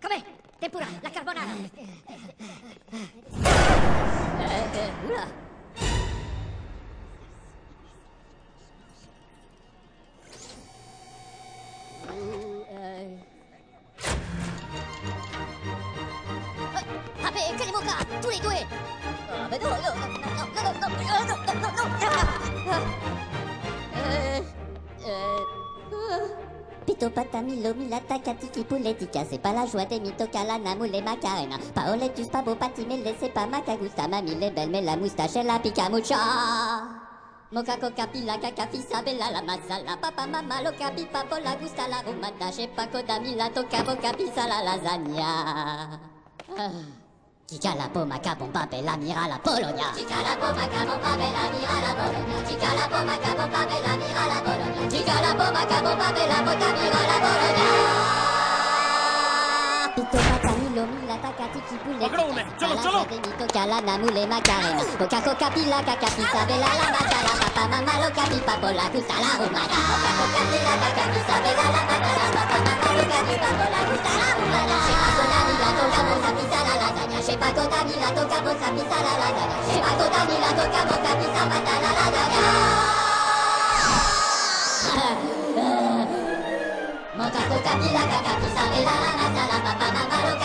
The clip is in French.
Com'è? Tempura, la carbonara. Eh, eh. Ah, vabbè, che le bocca! Tu le due! Ah, vabbè, no, no, no, no. Pitopatami, lomilata, katiki, pouletika, c'est pas la joie des mitokala, namou, les macarena. Paoletus, pas beau patimé, laissez pas macagusta, mamie, les belles, mais la moustache, elle la picamucha. Moka coca pila caca fisa bella la masala papa mama loca pipa pola gusta la romata shepa coda mila toca boca pisa la lasagna. Ah. Chica la poma cabomba bella mira la Polonia. Chica la poma cabomba bella mira la Polonia. Chica la poma cabomba bella mira పకడవునే చలో చలో కల నములే మకారేమ ఒక కొక పిల్ల కక పిసా బెల లా మకాల పాప మమ్మ లో కపి పాపోల కుసల ఉమగా ఒక కొక పిల్ల కక పిసా బెల లా మకాల పాప మమ్మ లో కపి పాపోల కుసల ఉమగా la toca vos a pizza la lasagna J'ai pas coda ni la toca vos a pizza la lasagna J'ai pas coda ni la toca vos a pizza la lasagna Moca, coca, pila, caca, tú sabes la lana, la papa, mamá, loca.